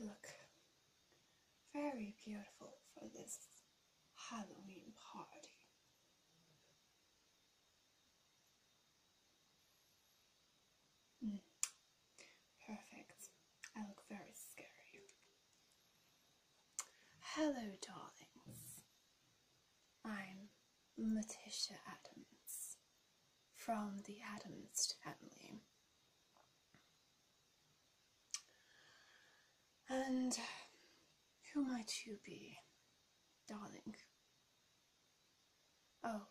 look very beautiful for this Halloween party. Mm, perfect. I look very scary. Hello, darlings. I'm Letitia Addams from the Addams family. And who might you be, darling? Oh,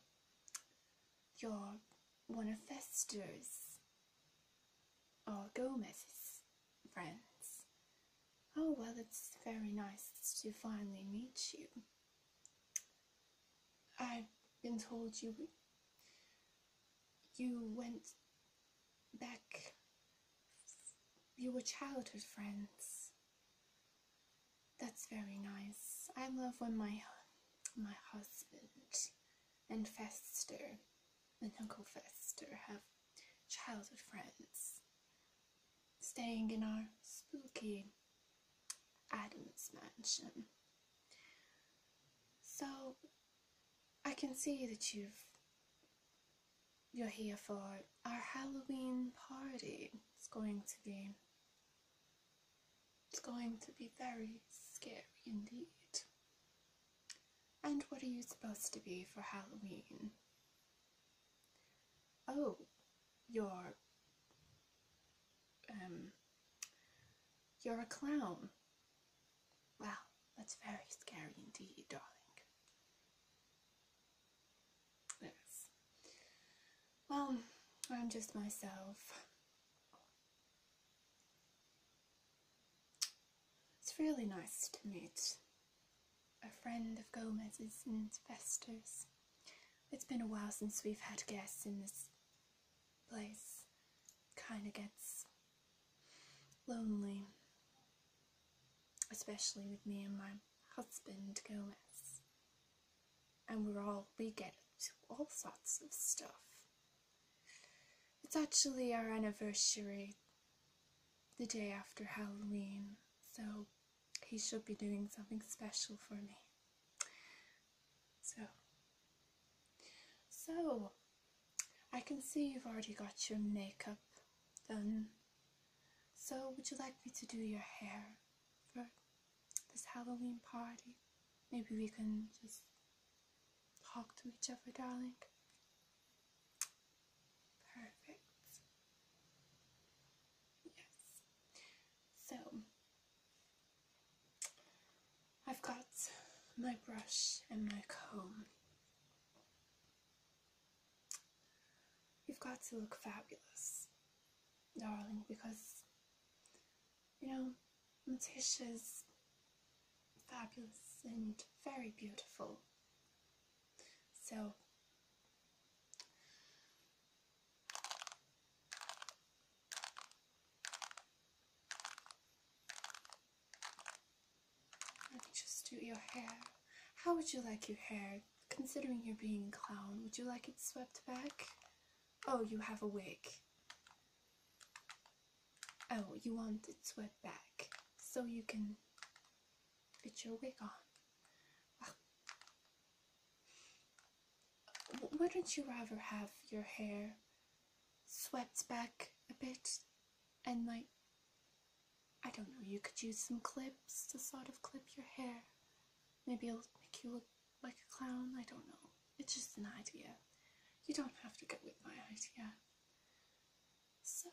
you're one of Fester's or Gomez's friends. Oh, well, it's very nice to finally meet you. I've been told you you went back you were childhood friends. That's very nice. I love when my my husband and Fester and Uncle Fester have childhood friends staying in our spooky Addams mansion. So I can see that you've you're here for our Halloween party. It's going to be it's going to be very scary indeed. And what are you supposed to be for Halloween? Oh, you're um you're a clown. Wow, that's very scary indeed, darling. Yes. Well, I'm just myself. It's really nice to meet a friend of Gomez's and Fester's. It's been a while since we've had guests in this place. Kinda gets lonely, especially with me and my husband Gomez. And we're all, we get to all sorts of stuff. It's actually our anniversary the day after Halloween, so he should be doing something special for me. So, so I can see you've already got your makeup done. So, would you like me to do your hair for this Halloween party? Maybe we can just talk to each other, darling. Perfect. Yes. So, I've got my brush and my comb. You've got to look fabulous, darling, because, you know, Letitia's fabulous and very beautiful. So, let me just do your hair. How would you like your hair? Considering you're being a clown, would you like it swept back? Oh, you have a wig. Oh, you want it swept back so you can put your wig on. Wouldn't you rather have your hair swept back a bit and like I don't know, you could use some clips to sort of clip your hair. Maybe it'll make you look like a clown, I don't know. It's just an idea. You don't have to go with my idea. So,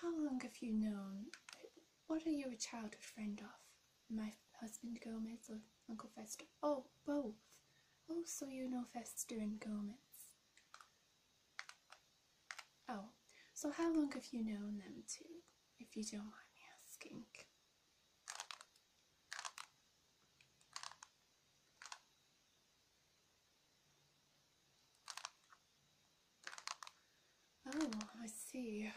how long have you known? What are you a childhood friend of? My husband Gomez or Uncle Fester? Oh, both. Oh, so you know Fester and Gomez. Oh, so how long have you known them too, if you don't mind me asking? Oh, I see.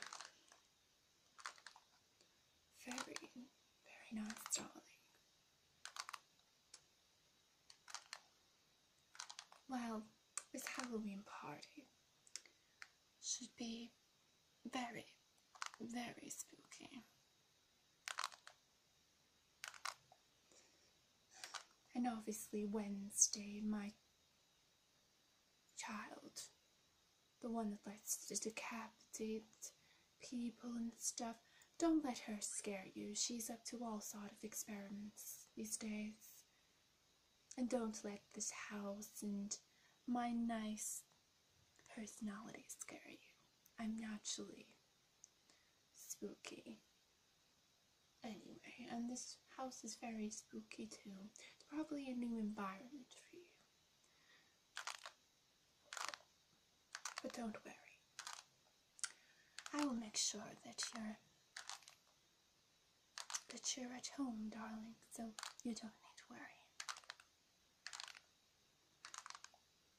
Very, very nice, darling. Well, this Halloween party should be very, very spooky. And obviously Wednesday, my child the one that likes to decapitate people and stuff, don't let her scare you. She's up to all sort of experiments these days. And don't let this house and my nice personality scare you. I'm naturally spooky. Anyway, and this house is very spooky too. It's probably a new environment for you. But don't worry. I will make sure that you're that you're at home, darling, so you don't need to worry.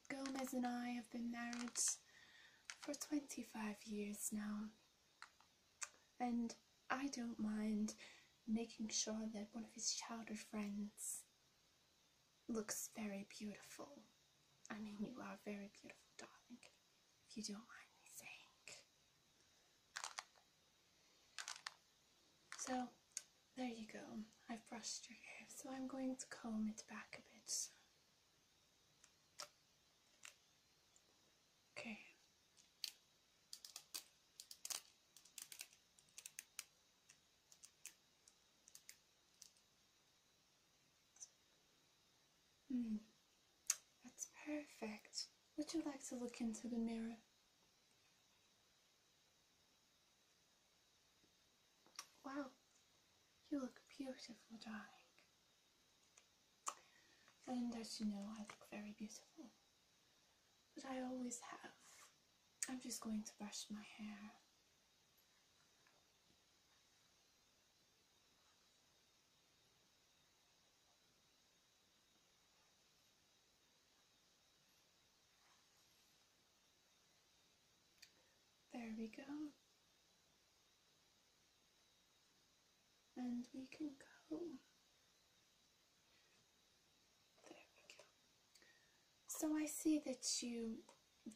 Gomez and I have been married for 25 years now, and I don't mind making sure that one of his childhood friends looks very beautiful. I mean, you are very beautiful, darling, you don't mind me saying. So, there you go. I've brushed your hair, so I'm going to comb it back a bit. Okay. Hmm, that's perfect. Would you like to look into the mirror? Wow, you look beautiful, darling. And as you know, I look very beautiful. But I always have. I'm just going to brush my hair. There we go. And we can go. There we go. So I see that you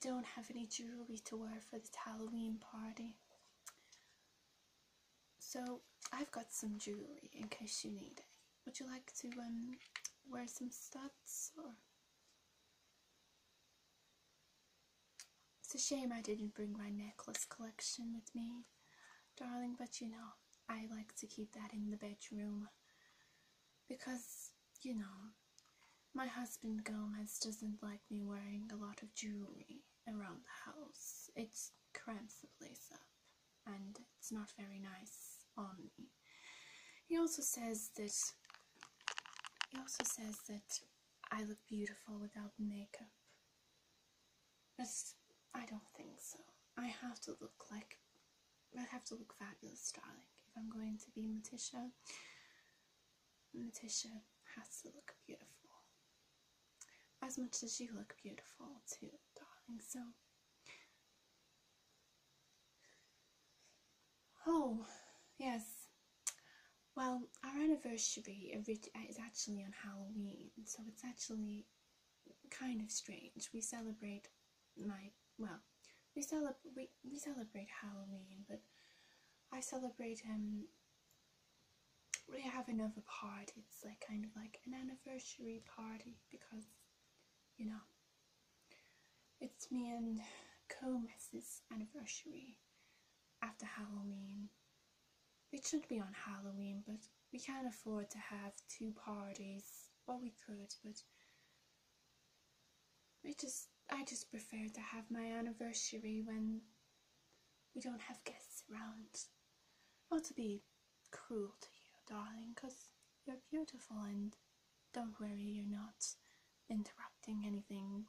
don't have any jewelry to wear for the Halloween party. So I've got some jewelry in case you need it. Would you like to um wear some studs or a shame I didn't bring my necklace collection with me, darling, but you know, I like to keep that in the bedroom because, you know, my husband Gomez doesn't like me wearing a lot of jewelry around the house. It cramps the place up and it's not very nice on me. He also says that he also says that I look beautiful without makeup. But I don't think so. I have to look like I have to look fabulous, darling. If I'm going to be Morticia, Morticia has to look beautiful. As much as you look beautiful too, darling. So Oh, yes. Well, our anniversary is actually on Halloween, so it's actually kind of strange. We celebrate my well, we celebrate we, we celebrate Halloween, but I celebrate um we have another party. It's like kind of like an anniversary party because you know it's me and Gomez's anniversary after Halloween. It should be on Halloween, but we can't afford to have two parties. Well, we could, but we just I just prefer to have my anniversary when we don't have guests around. Not to be cruel to you, darling, because you're beautiful and don't worry, you're not interrupting anything.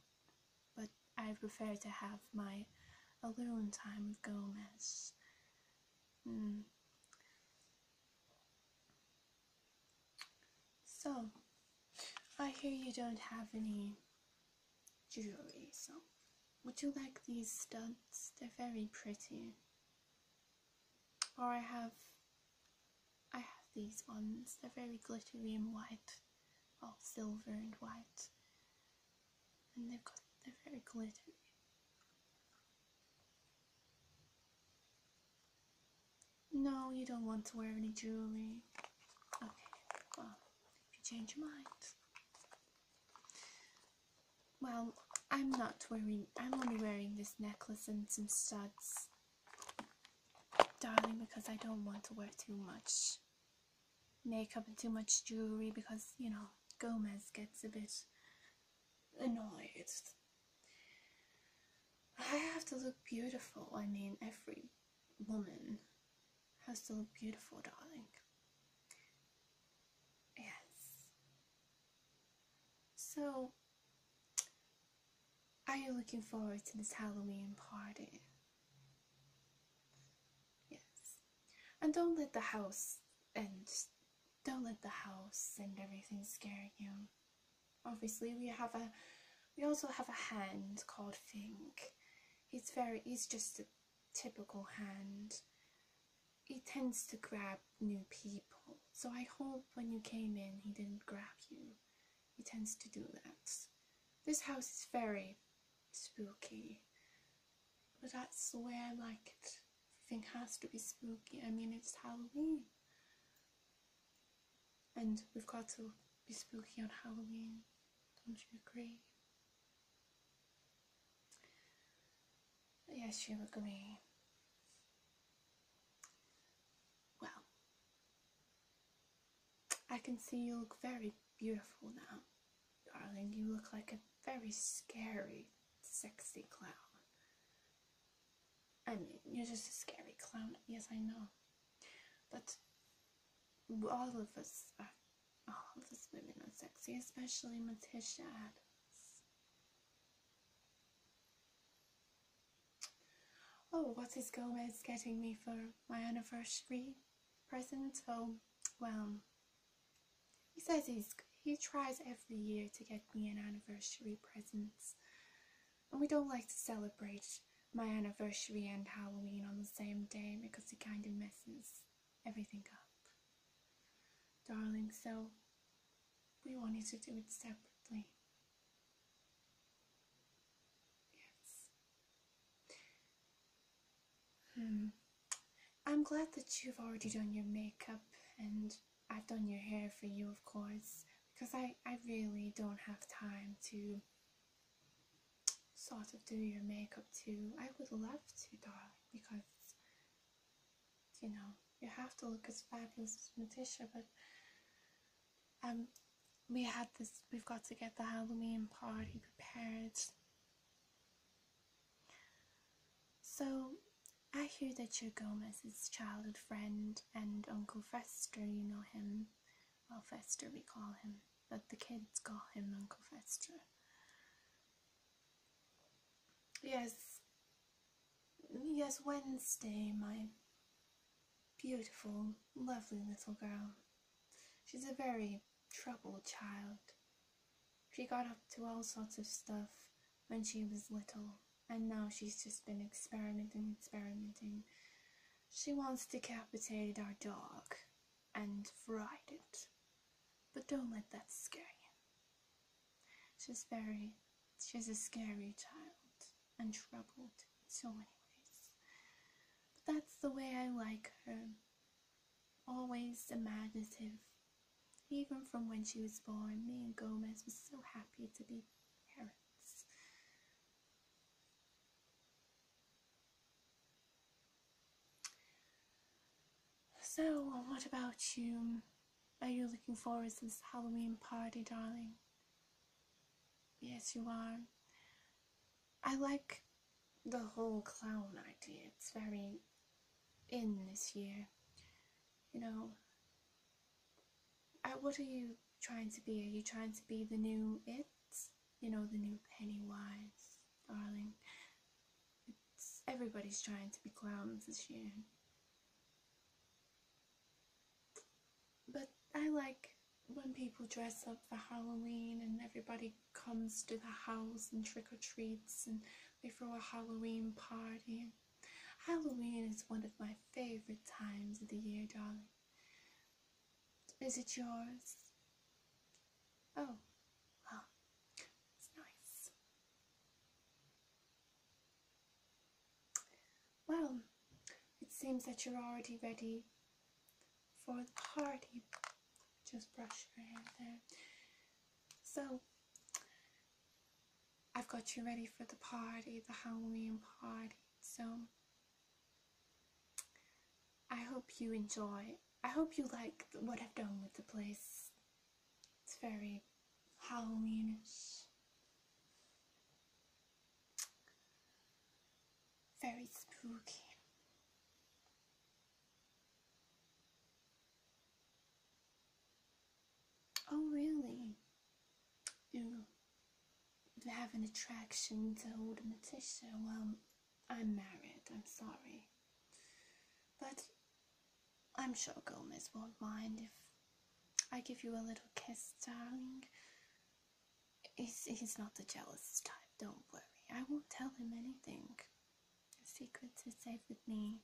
But I prefer to have my alone time with Gomez. Hmm. So, I hear you don't have any jewelry, so would you like these studs? They're very pretty. Or I have I have these ones. They're very glittery and white. Well, silver and white. And they've got they're very glittery. No, you don't want to wear any jewelry. Okay, well, if you change your mind. Well, I'm not wearing, I'm only wearing this necklace and some studs, darling, because I don't want to wear too much makeup and too much jewelry because, you know, Gomez gets a bit annoyed. I have to look beautiful. I mean, every woman has to look beautiful, darling. Yes. So, are you looking forward to this Halloween party? Yes. And don't let the house and don't let the house and everything scare you. Obviously, we have a we also have a hand called Thing. He's very he's just a typical hand. He tends to grab new people. So I hope when you came in he didn't grab you. He tends to do that. This house is very spooky. But that's the way I like it. Everything has to be spooky. I mean, it's Halloween. And we've got to be spooky on Halloween. Don't you agree? Yes, you agree. Well, I can see you look very beautiful now, darling. You look like a very scary, sexy clown. I mean, you're just a scary clown. Yes, I know. But all of us are, all of us women are sexy, especially Morticia Addams. Oh, what is Gomez getting me for my anniversary present? Oh, well, he says he's he tries every year to get me an anniversary present, and we don't like to celebrate my anniversary and Halloween on the same day because it kind of messes everything up, darling. So we wanted to do it separately. Yes. Hmm. I'm glad that you've already done your makeup and I've done your hair for you, of course, because I, I really don't have time to sort of do your makeup too. I would love to, darling, because, you know, you have to look as fabulous as Morticia, but um, we had this, we've got to get the Halloween party prepared. So, I hear that you're Gomez's childhood friend and Uncle Fester, you know him. Well, Fester we call him, but the kids call him Uncle Fester. Yes, yes, Wednesday, my beautiful, lovely little girl. She's a very troubled child. She got up to all sorts of stuff when she was little, and now she's just been experimenting, experimenting. She wants to decapitate our dog and fried it. But don't let that scare you. She's very, she's a scary child and troubled in so many ways. But that's the way I like her. Always imaginative. Even from when she was born, me and Gomez were so happy to be parents. So, what about you? Are you looking forward to this Halloween party, darling? Yes, you are. I like the whole clown idea. It's very in this year. You know, uh, what are you trying to be? Are you trying to be the new it? You know, the new Pennywise, darling. It's everybody's trying to be clowns this year. But I like when people dress up for Halloween and everybody comes to the house and trick or treats and they throw a Halloween party. Halloween is one of my favorite times of the year, darling. Is it yours? Oh, well, it's nice. Well, it seems that you're already ready for the party. Just brush your hair there. So, I've got you ready for the party, the Halloween party. So I hope you enjoy. I hope you like what I've done with the place. It's very Halloweenish. Very spooky. Oh, really? You have an attraction to old Letitia? Well, I'm married, I'm sorry. But I'm sure Gomez won't mind if I give you a little kiss, darling. He's, he's not the jealous type, don't worry. I won't tell him anything. Secrets are safe with me.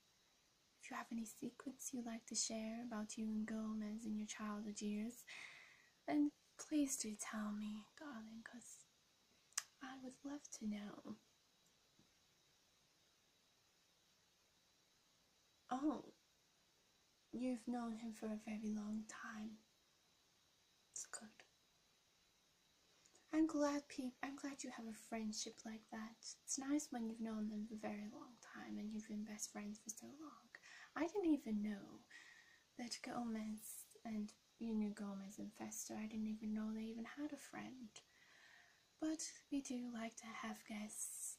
If you have any secrets you'd like to share about you and Gomez in your childhood years, then please do tell me, darling, because I would love to know. Oh, you've known him for a very long time. It's good. I'm glad people I'm glad you have a friendship like that. It's nice when you've known them for a very long time and you've been best friends for so long. I didn't even know that Gomez and you knew Gomez and Fester. I didn't even know they even had a friend. But we do like to have guests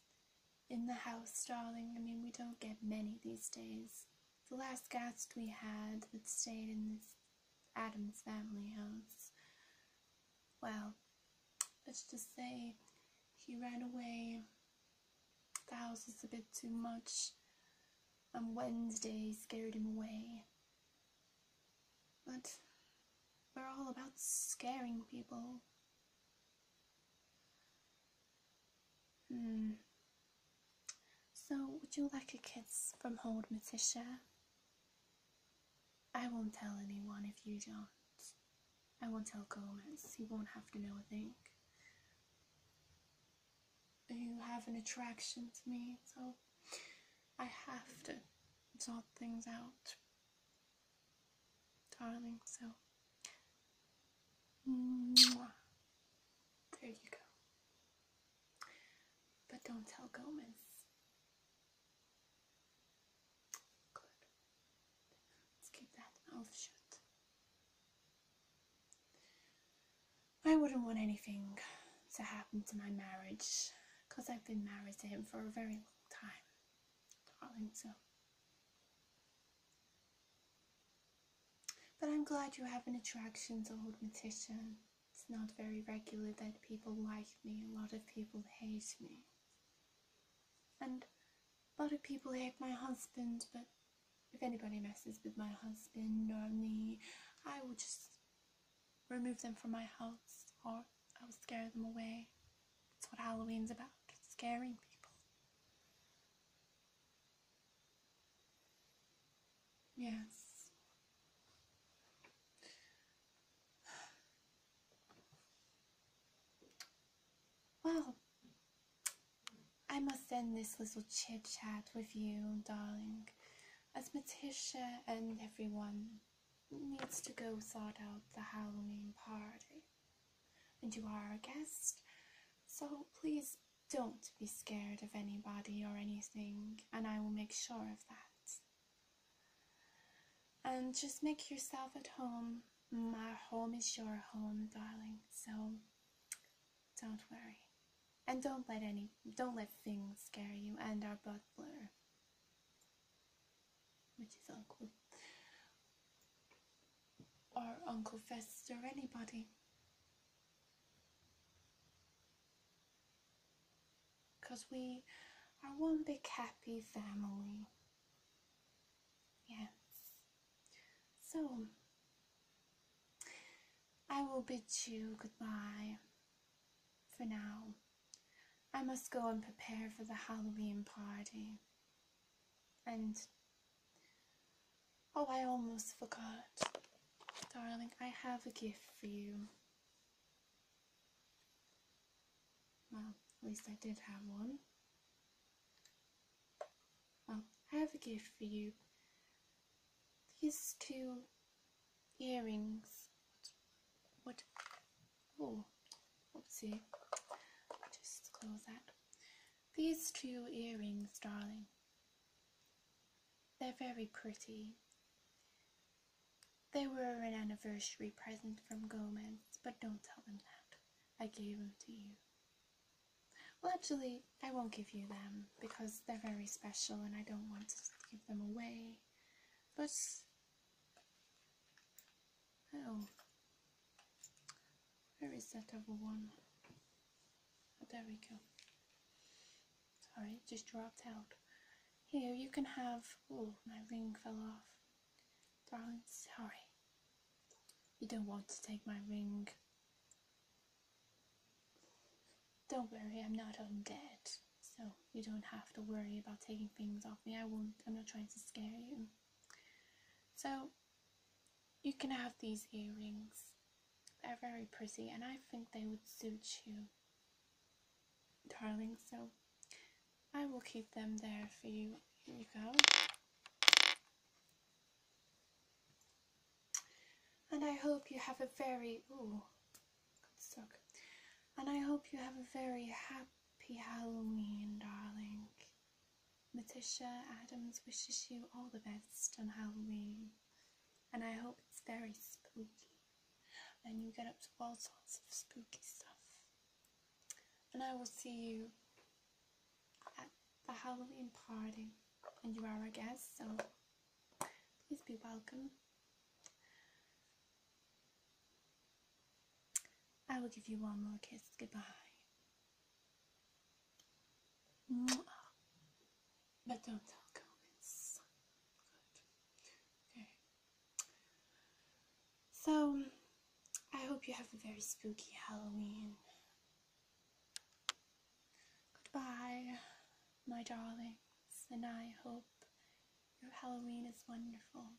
in the house, darling. I mean, we don't get many these days. The last guest we had that stayed in this Addams family house, well, let's just say he ran away. The house is a bit too much. On Wednesday, scared him away. But we're all about scaring people. Hmm. So, would you like a kiss from Hold Morticia? I won't tell anyone if you don't. I won't tell Gomez. He won't have to know a thing. You have an attraction to me, so I have to sort things out. Darling, so. Mwah. There you go. Don't tell Gomez. Good. Let's keep that mouth shut. I wouldn't want anything to happen to my marriage because I've been married to him for a very long time, darling. So, but I'm glad you have an attraction to old Morticia. It's not very regular that people like me. A lot of people hate me, and a lot of people hate my husband. But if anybody messes with my husband or me, I will just remove them from my house or I will scare them away. That's what Halloween's about scaring people. Yes. Well, I must end this little chit chat with you, darling, as Morticia and everyone needs to go sort out the Halloween party. And you are a guest, so please don't be scared of anybody or anything, and I will make sure of that. And just make yourself at home. My home is your home, darling, so don't worry. And don't let any don't let things scare you and our butler. Which is Uncle or Uncle Fester, or anybody. because we are one big happy family. Yes. So, I will bid you goodbye for now. I must go and prepare for the Halloween party. And, oh, I almost forgot. Darling, I have a gift for you. Well, at least I did have one. Well, I have a gift for you. These two earrings. What? Oh, oopsie. Just clothes at. These two earrings, darling. They're very pretty. They were an anniversary present from Gomez, but don't tell them that. I gave them to you. Well, actually, I won't give you them because they're very special and I don't want to give them away. But, oh, where is that other one? There we go. Sorry, it just dropped out. Here, you can have. Oh, my ring fell off. Darling, sorry. You don't want to take my ring. Don't worry, I'm not undead, so you don't have to worry about taking things off me. I won't, I'm not trying to scare you. So, you can have these earrings. They're very pretty, and I think they would suit you, darling. So, I will keep them there for you. Here you go. And I hope you have a very ooh, got stuck. And I hope you have a very happy Halloween, darling. Letitia Addams wishes you all the best on Halloween. And I hope it's very spooky. And you get up to all sorts of spooky stuff. And I will see you at the Halloween party. And you are a guest, so please be welcome. I will give you one more kiss. Goodbye. But don't tell Gomez. Good. Okay. So, I hope you have a very spooky Halloween. Goodbye, my darlings, and I hope your Halloween is wonderful.